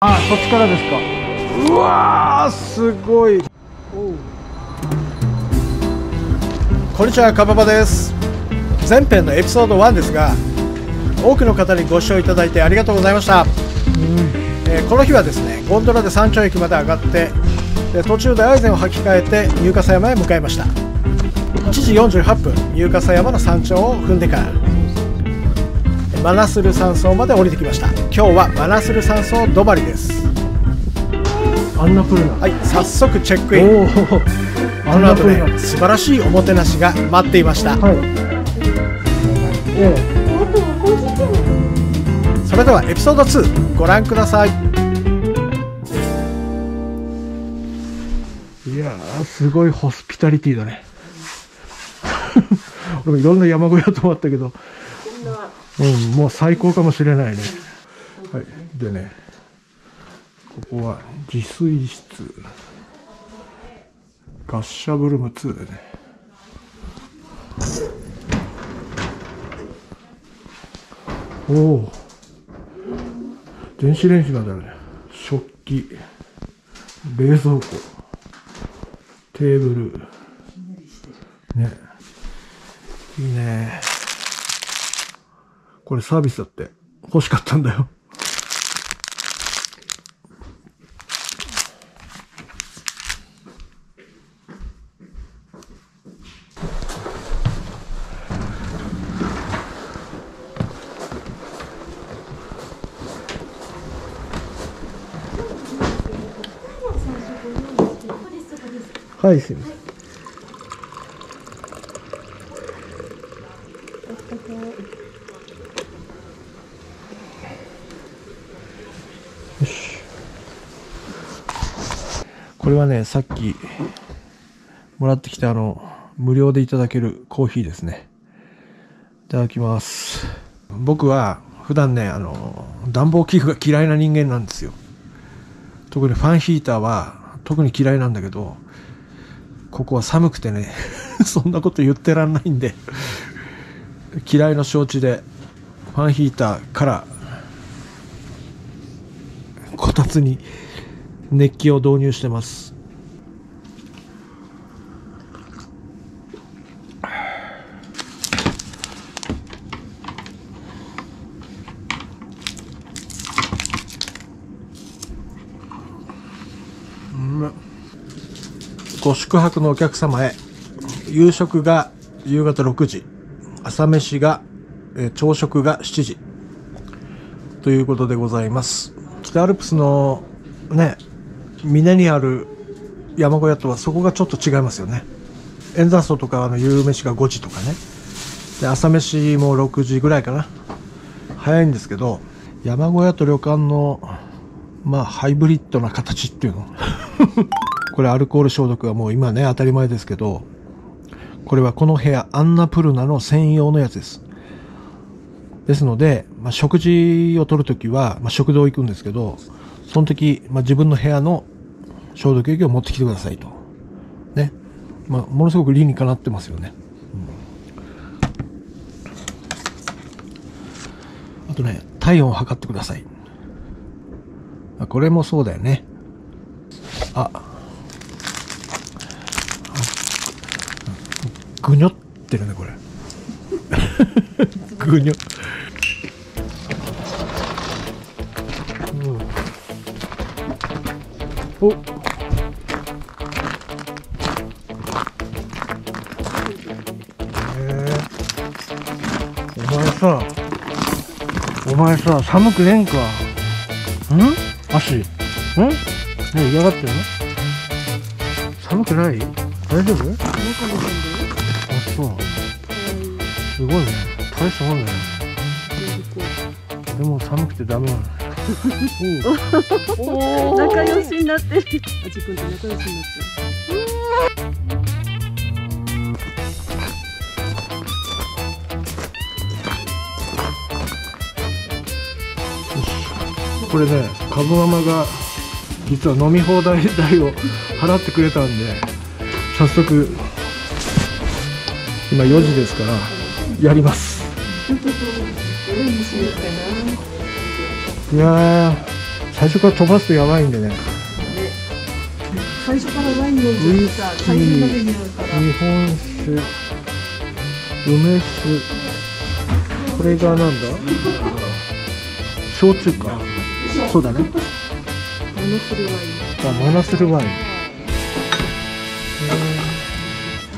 あそっちからですか。うわーすごい。こんにちはかばばです。前編のエピソード1ですが多くの方にご視聴いただいてありがとうございました、えーこの日はですねゴンドラで山頂駅まで上がってで途中でアイゼンを履き替えて入笠山へ向かいました。1時48分入笠山の山頂を踏んでからマナスル山荘まで降りてきました。今日はマナスル山荘止まりです。アンナプルナはい早速チェックイン。この後ね素晴らしいおもてなしが待っていました。はい。えそれではエピソード2ご覧ください。いやーすごいホスピタリティだね。いろんな山小屋泊まったけどうん、もう最高かもしれないね。はい。でねここは自炊室。ガッシャブルーム2でね。おお電子レンジまであるね。食器。冷蔵庫。テーブル。ね。いいね。これサービスだって。欲しかったんだよ。はいすいません。これはねさっきもらってきたあの無料でいただけるコーヒーですね。いただきます。僕は普段ねあの暖房器具が嫌いな人間なんですよ。特にファンヒーターは特に嫌いなんだけどここは寒くてね そんなこと言ってらんないんで嫌いの承知でファンヒーターからこたつに熱気を導入してます。ご宿泊のお客様へ夕食が夕方6時朝飯がえ朝食が7時ということでございます。北アルプスのね峰にある山小屋とはそこがちょっと違いますよね。円山荘とかあの夕飯が5時とかね。で朝飯も6時ぐらいかな。早いんですけど山小屋と旅館のまあハイブリッドな形っていうの。これアルコール消毒はもう今ね当たり前ですけどこれはこの部屋アンナプルナの専用のやつです。ですので、まあ、食事をとるときは、まあ、食堂行くんですけど、その時、まあ、自分の部屋の消毒液を持ってきてくださいと。ね。まあ、ものすごく理にかなってますよね。うんあとね、体温を測ってください。これもそうだよね。あ、あぐにょってるね、これ。ぐにょ。おさお前さ寒くねえんか？ん？足？ん？ね嫌がってるの？寒くない？大丈夫？あそう。すごいね。大したもんだね。でも寒くてダメなの。仲良しになってる。あじくんと仲良しになっちゃこれねカブママが実は飲み放題代を払ってくれたんで早速今4時ですからやります。いやー最初から飛ばすとやばいんでね。最初からワイン飲んじゃってさ大変な目に遭うから。日本酒梅酒これがなんだ？焼酎かそうだね。ものするワインあマナスルワイン。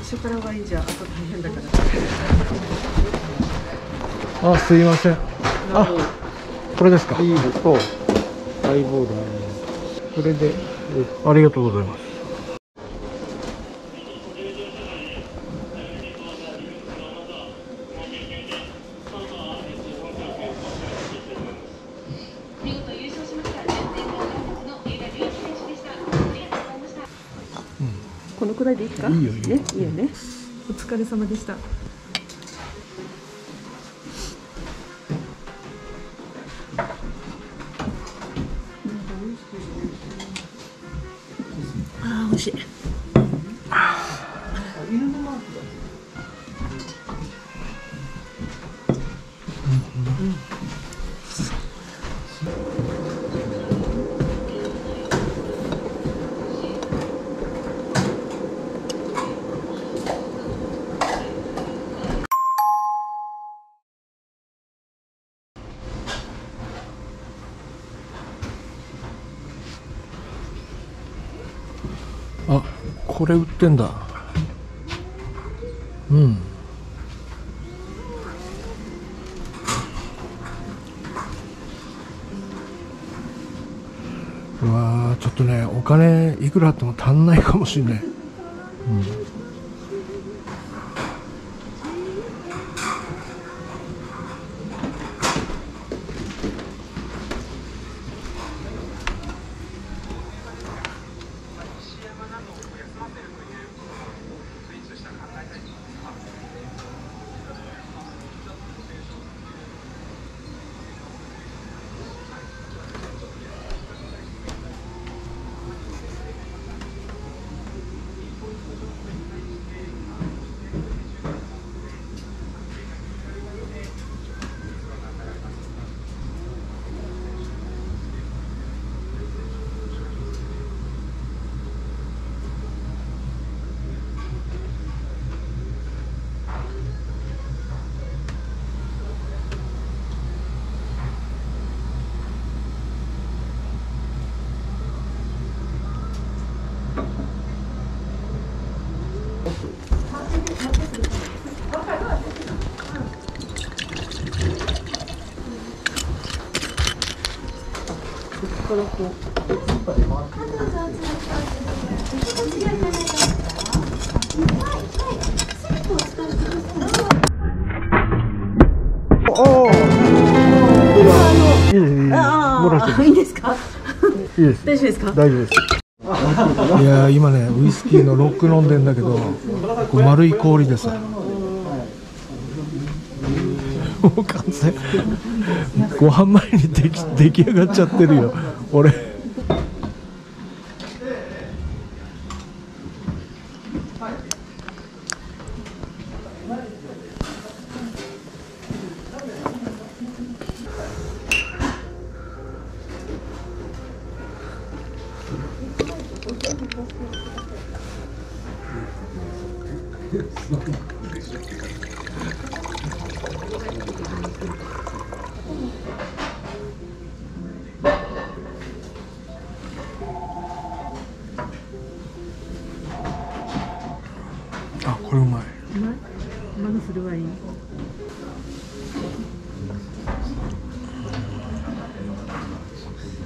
最初からワインじゃあと大変だからあすいません。あこれですか。ビールとハイボールこれでありがとうございますのくらいでいいか？いいよ。ねいいよね。お疲れ様でしたこれ売ってんだ。うん。うわちょっとねお金いくらあっても足んないかもしんない、いいです。いいです。いいです。かいいです。大丈夫です。か大丈夫です。いやー今ねウイスキーのロック飲んでんだけどこう丸い氷でさう完全ご飯前にでき出来上がっちゃってるよ。俺。マナ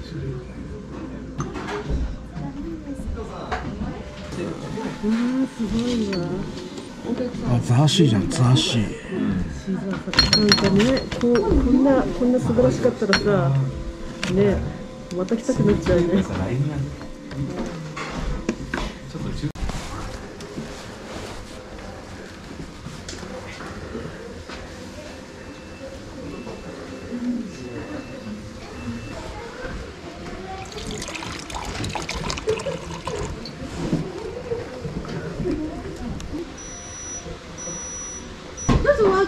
スルワインうわーすごい。わあザーシーじゃんザーシーなんかねこうこんなこんな素晴らしかったらさねまた来たくなっちゃうね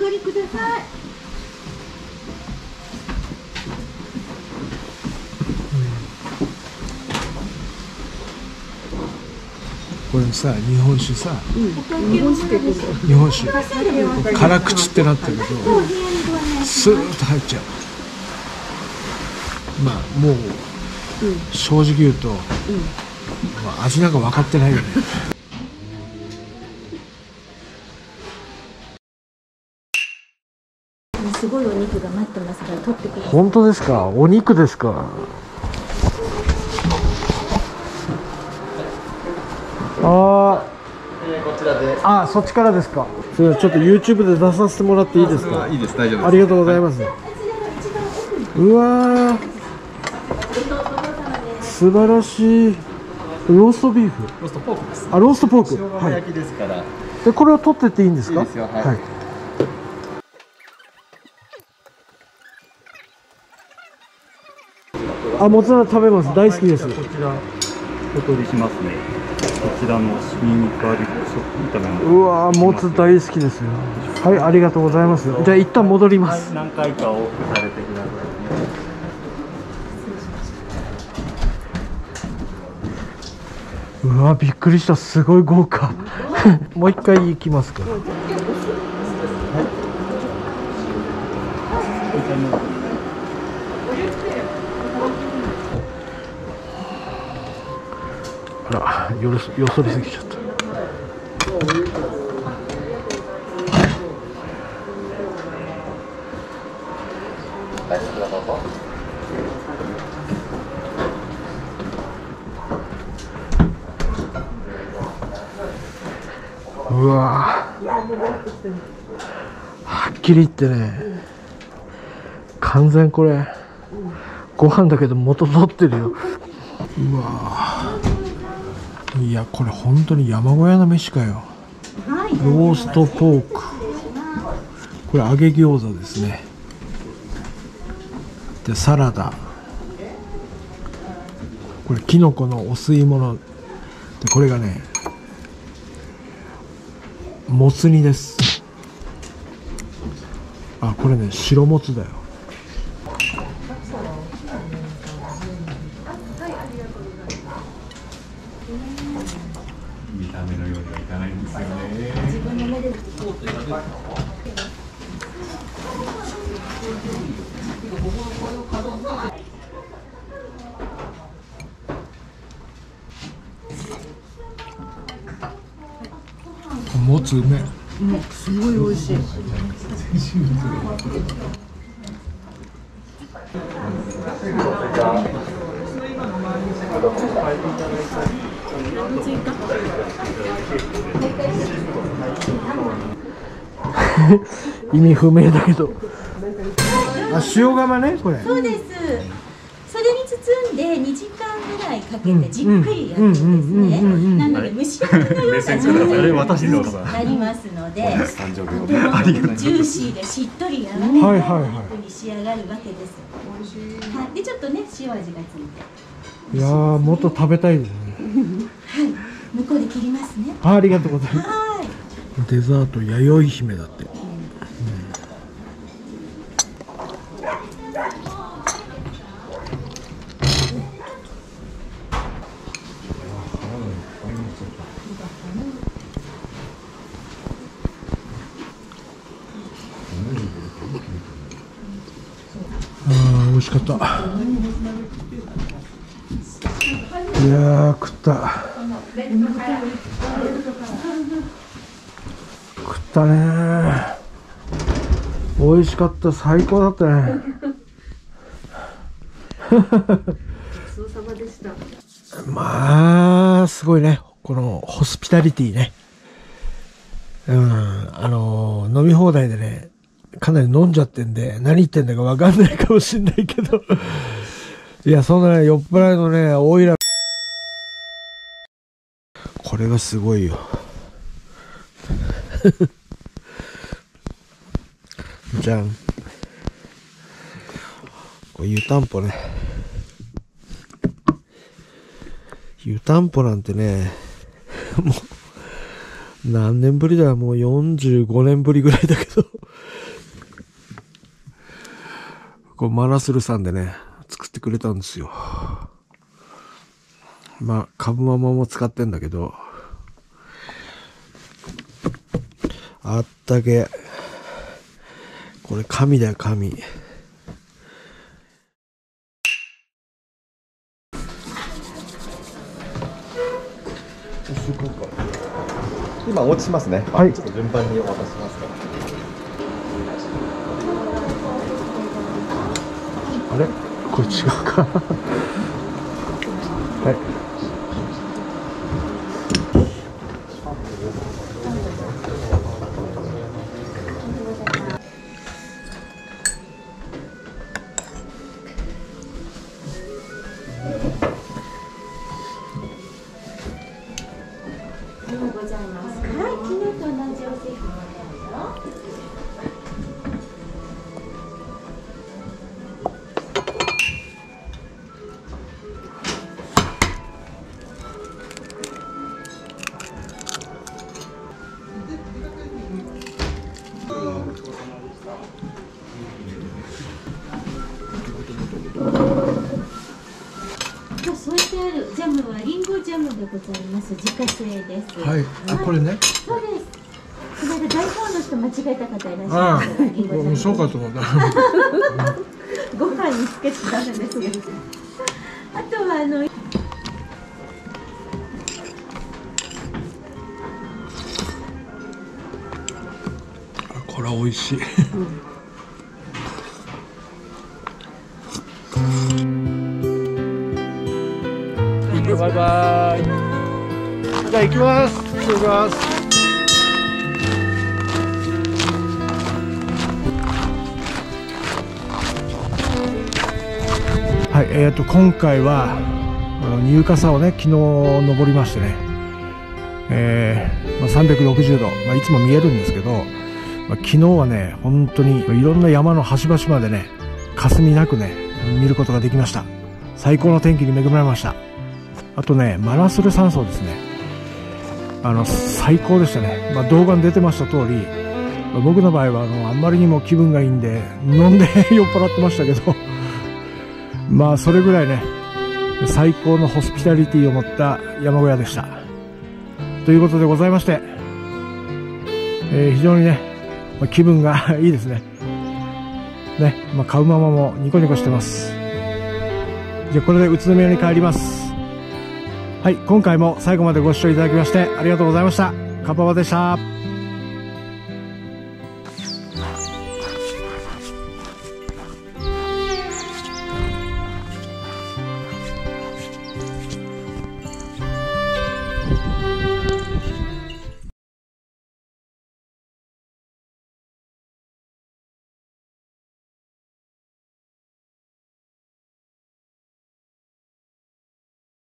戻りください。これさ日本酒さ、うん、日本酒。日本酒辛口ってなってるけどスーッと入っちゃう。まあもう、うん、正直言うと、うん、味なんか分かってないよね。すごいお肉が待ってますから取ってください。本当ですか？お肉ですか？あー。こちらで。あそっちからですか？それちょっと YouTube で出させてもらっていいですか？いいです、大丈夫です。ありがとうございます、うわー。素晴らしい。ローストビーフ。ローストポークです。あローストポーク。はい焼きですから。でこれを取ってっていいんですか？いいあもつ鍋食べます。大好きです。こちらお取りしますね。こちらのニンニクガーリック炒め物。うわーもつ大好きですよ。はいありがとうございます。じゃあ一旦戻ります。何回か往復されてください。うわびっくりした。すごい豪華。もう一回行きますかあよろよそりすぎちゃった。うわ。はっきり言ってね。完全これ。ご飯だけど元取ってるよ。うわ。いやこれ本当に山小屋の飯かよ。ローストポーク。これ揚げ餃子ですね。でサラダ。これきのこのお吸い物。でこれがねもつ煮です。あこれね白もつだよ。見た目のようにはいかないんですよね。もつうめえすごい美味しい 意味不明だけど。あ塩釜ねこれ。そうです。それに包んで2時間ぐらいかけてじっくりやるんですね。なので蒸し焼きのような状態あれ私ですかになりますので、誕生日とてもジューシーでしっとり柔らかいはいはいはい。肉に仕上がるわけです。はい。でちょっとね塩味がついて、いやーもっと食べたいですね向こうで切りますね。あありがとうございます。はい。デザート弥生姫だって、あー美味しかった。いやー食ったったね。美味しかった。最高だったね。ごちそうさまでした。まあすごいね。このホスピタリティね。うん。あの飲み放題でねかなり飲んじゃってんで何言ってんだか分かんないかもしんないけど。いやそんなね酔っ払いのねオイラ。これがすごいよじゃん。こ湯たんぽね。湯たんぽなんてね、もう、何年ぶりだもう45年ぶりぐらいだけど。こう、マラスルさんでね、作ってくれたんですよ。まあ、株ママも使ってんだけど、あったけ。これ神だよ、神。今落ちますね。はいちょっと順番にお渡しします。あれ？これ違うか。はい。でございます。自家製です。はい。あ、これね。そうです。この間大根の人間違えた方いらっしゃそうかと思った。ご飯につけてダメですよ。あとはあのあこれは美味しい。バイバイ。じゃあ行きます。行きます。はい、えー、と今回はあの入笠をね昨日登りましてね、えーまあ、360度、まあ、いつも見えるんですけど、まあ、昨日はね本当にいろんな山の端々までね霞なくね見ることができました最高の天気に恵まれましたあとねマラスル山荘ですねあの最高でしたね、まあ、動画に出てました通り僕の場合はあのあんまりにも気分がいいんで飲んで 酔っ払ってましたけどまあそれぐらいね最高のホスピタリティを持った山小屋でした。ということでございまして、えー非常にね、まあ気分がいいですね。ね、まあ、買うママもニコニコしてます。じゃこれで宇都宮に帰ります。はい今回も最後までご視聴いただきましてありがとうございました。カパバでした。